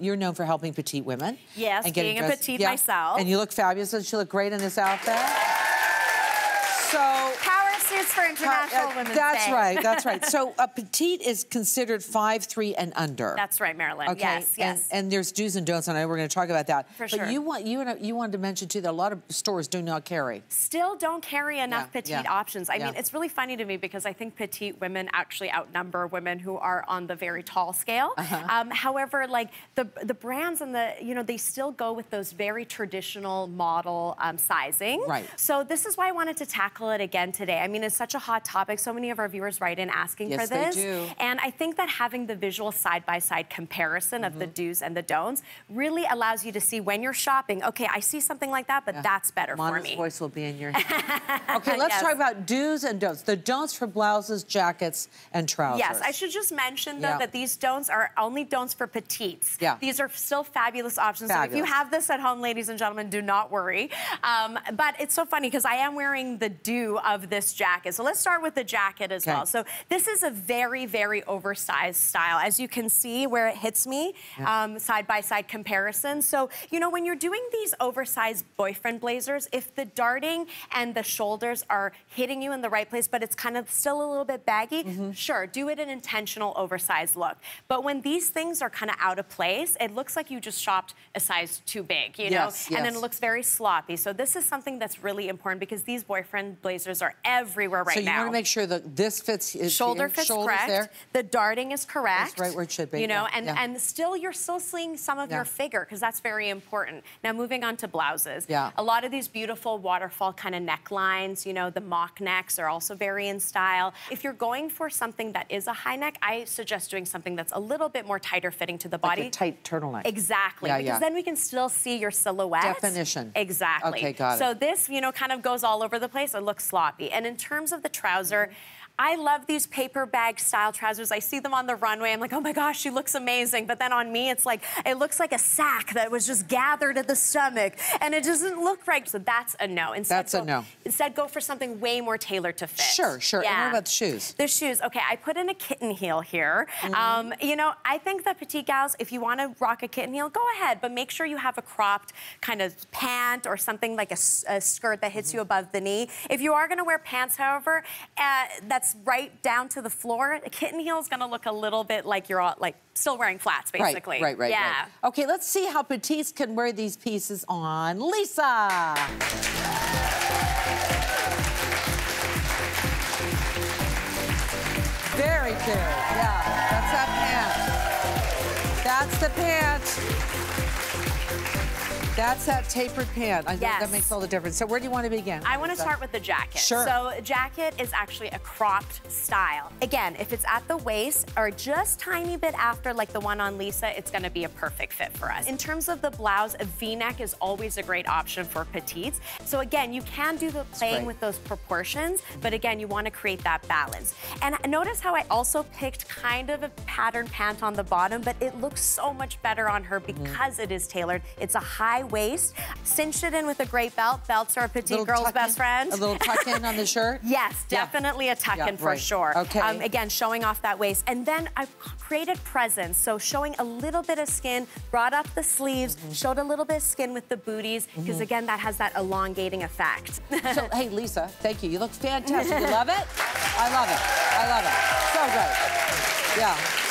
You're known for helping petite women. Yes, and being a petite yeah. myself. And you look fabulous. Doesn't she look great in this outfit? So suits for International uh, Women's That's Day. right. That's right. So a petite is considered five three and under. That's right, Marilyn. Okay. Yes, yes. And, and there's do's and don'ts, and I know we're going to talk about that. For but sure. you want you and you wanted to mention too that a lot of stores do not carry. Still don't carry enough yeah, petite yeah, options. I yeah. mean, it's really funny to me because I think petite women actually outnumber women who are on the very tall scale. Uh -huh. um, however, like the the brands and the you know they still go with those very traditional model um, sizing. Right. So this is why I wanted to tackle it again today. I mean, it's such a hot topic. So many of our viewers write in asking yes, for this. They do. And I think that having the visual side-by-side -side comparison mm -hmm. of the Mm-hmm. do's and the don'ts really allows you to see when you're shopping, okay, I see something like that, but yeah. that's better for me. voice will be in your head. okay, let's yes. talk about do's and don'ts. The don'ts for blouses, jackets, and trousers. Yes, I should just mention, though, yeah. that these don'ts are only don'ts for petites. Yeah. These are still fabulous options. Fabulous. So if you have this at home, ladies and gentlemen, do not worry. Um, but it's so funny because I am wearing the do of this jacket. So let's start with the jacket as okay. well. So this is a very, very oversized style. As you can see where it hits me, side-by-side yeah. um, comparison. So, you know, when you're doing these oversized boyfriend blazers, if the darting and the shoulders are hitting you in the right place, but it's kind of still a little bit baggy, mm -hmm. sure, do it an intentional oversized look. But when these things are kind of out of place, it looks like you just shopped a size too big, you know? Yes, and then it looks very sloppy. So this is something that's really important because these boyfriend blazers are everywhere right now. So you want to make sure that this fits shoulder fits correct. There. The darting is correct. That's right where it should be. You know, yeah. and yeah. and still you're still seeing some of yeah. your figure because that's very important. Now moving on to blouses. Yeah. A lot of these beautiful waterfall kind of necklines, you know, the mock necks are also very in style. If you're going for something that is a high neck, I suggest doing something that's a little bit more tighter fitting to the body. Like a tight turtleneck. Exactly. Yeah, because then we can still see your silhouette. Definition. Exactly. Okay, got it. So this, you know, kind of goes all over the place. It looks sloppy. And in terms of the trouser, I love these paper bag style trousers. I see them on the runway. I'm like, oh my gosh, she looks amazing. But then on me, it's like, it looks like a sack that was just gathered at the stomach. And it doesn't look right. So that's a no. Instead, that's go, a no. Instead, go for something way more tailored to fit. Sure, sure. Yeah. And what about the shoes? The shoes. Okay, I put in a kitten heel here. Mm -hmm. um, you know, I think that petite gals, if you want to rock a kitten heel, go ahead. But make sure you have a cropped kind of pant or something like a, a skirt that hits mm -hmm. you above the knee. If you are going to wear pants, however, uh, that's right down to the floor, a kitten heel is going to look a little bit like you're all, like still wearing flats, basically. Right, right, right. Yeah. Right. Okay, let's see how petites can wear these pieces on. Lisa. Very good. Yeah, that's that pant. That's the pant. That's that tapered pant. I yes. that makes all the difference. So where do you want to begin? I want to start with the jacket. Sure. So jacket is actually a cropped style. Again, if it's at the waist or just tiny bit after like the one on Lisa, it's going to be a perfect fit for us. In terms of the blouse, a V-neck is always a great option for petites. So again, you can do the playing with those proportions, but again, you want to create that balance. And notice how I also picked kind of a pattern pant on the bottom, but it looks so much better on her because mm -hmm. it is tailored. It's a high waist. cinched it in with a great belt. Belts are a petite girl's best in, friend. A little tuck in on the shirt? Yes, definitely yeah. a tuck yeah, in for right. sure. Okay. Um, again, showing off that waist. And then I've created presence. So showing a little bit of skin, brought up the sleeves, mm -hmm. showed a little bit of skin with the booties, because mm -hmm. again, that has that elongating effect. so, hey, Lisa, thank you. You look fantastic. You love it? I love it. I love it. So great. Yeah.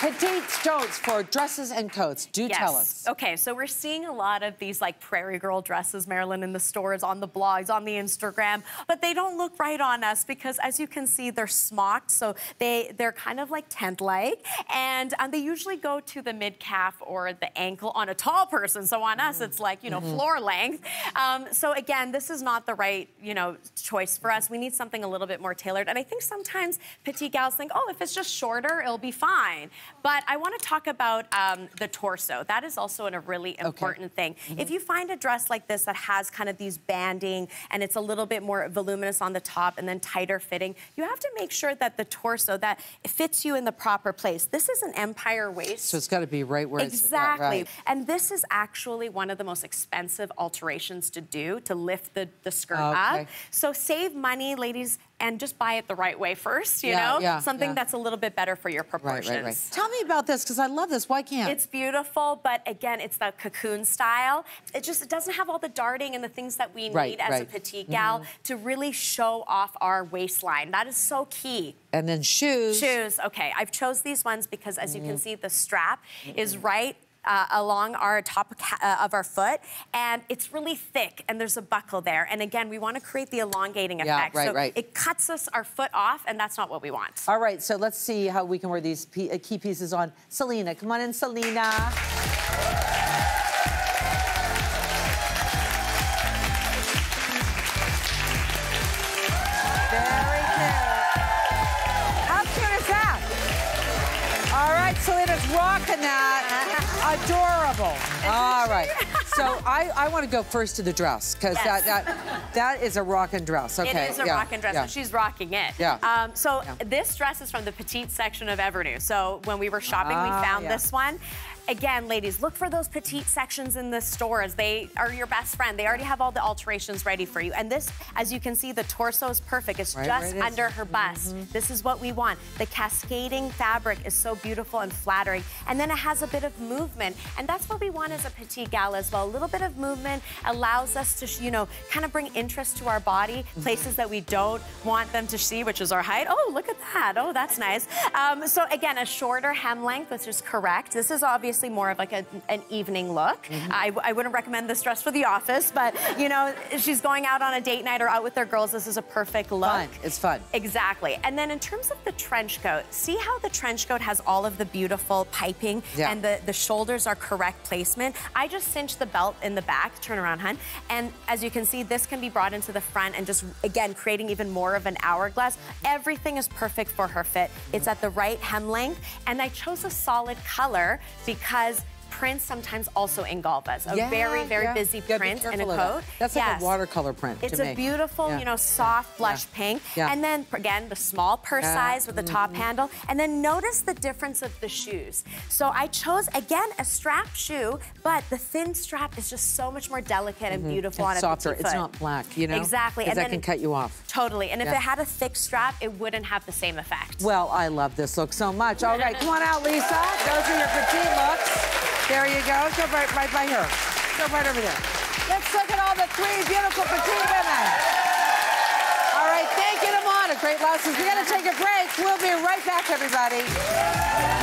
Petite don'ts for dresses and coats. Do yes. tell us. Okay, so we're seeing a lot of these like prairie girl dresses, Marilyn, in the stores, on the blogs, on the Instagram, but they don't look right on us because as you can see, they're smocked, so they, they're kind of like tent-like, and um, they usually go to the mid-calf or the ankle on a tall person, so on us, it's like, you know, mm -hmm. floor length. Um, so again, this is not the right, you know, choice for us. We need something a little bit more tailored, and I think sometimes petite gals think, oh, if it's just shorter, it'll be fine. But I want to talk about um, the torso. That is also a really important okay. thing. Mm -hmm. If you find a dress like this that has kind of these banding and it's a little bit more voluminous on the top and then tighter fitting, you have to make sure that the torso, that it fits you in the proper place. This is an empire waist. So it's got to be right where exactly. it's... Exactly. Right. And this is actually one of the most expensive alterations to do to lift the, the skirt okay. up. So save money, ladies and just buy it the right way first, you Yeah, know? yeah, Something yeah. that's a little bit better for your proportions. right, right. Tell me about this because I love this. Why can't? It's beautiful, but again, it's the cocoon style. It just it doesn't have all the darting and the things that we need as right. Mm-hmm. a petite gal to really show off our waistline. That is so key. and then shoes. Shoes, okay. I've chose these ones because as you can Mm-hmm. see, the strap is right uh, along our top uh, of our foot, and it's really thick, and there's a buckle there. And again, we want to create the elongating effect. Yeah, right, so right. it cuts us our foot off, and that's not what we want. All right, so let's see how we can wear these uh, key pieces on. Selena, come on in, Selena. Very cute. How cute is that? All right, Selena's rocking that. Adorable. All right. So I, I want to go first to the dress because Yes. that, that that is a rockin' dress. Okay. It is a yeah, rockin' dress, yeah. and she's rocking it. Yeah. Um, so Yeah. this dress is from the petite section of Evernew. So when we were shopping, we Ah, found yeah. this one. Again, ladies, look for those petite sections in the stores. They are your best friend. They already have all the alterations ready for you. And this, as you can see, the torso is perfect. It's Right just is. Mm-hmm. under her bust. This is what we want. The cascading fabric is so beautiful and flattering. And then it has a bit of movement. And that's what we want as a petite gal as well. A little bit of movement allows us to, you know, kind of bring interest to our body, Mm-hmm. places that we don't want them to see, which is our height. Oh, look at that. Oh, that's nice. Um, so again, a shorter hem length, which is correct. This is obviously more of like a, an evening look. Mm-hmm. I, I wouldn't recommend this dress for the office, but you know, she's going out on a date night or out with their girls. This is a perfect look. Fun. It's fun. Exactly. And then in terms of the trench coat, see how the trench coat has all of the beautiful piping Yeah. and the, the shoulders are correct placement. I just cinched the belt in the back, turn around, hun. And as you can see, this can be brought into the front and just, again, creating even more of an hourglass. Everything is perfect for her fit. It's at the right hem length. And I chose a solid color because prints sometimes also engulf us. A Yeah, very, very yeah. busy print in a coat. That's like a watercolor print It's a beautiful, Yeah. you know, soft blush pink. Yeah. And then again, the small purse size with the top handle. And then notice the difference of the shoes. So I chose again a strap shoe, but the thin strap is just so much more delicate and beautiful on Mm-hmm. It's a softer. It's not black, you know? Exactly. And that then can cut you off. Totally. And if it had a thick strap, it wouldn't have the same effect. Well, I love this look so much. All right, come on out, Lisa. Those are your petite looks. There you go. Go right, right by her. Go right over there. Let's look at all the three beautiful petite women. All right, thank you to Mana. Great lessons. We're going to take a break. We'll be right back, everybody.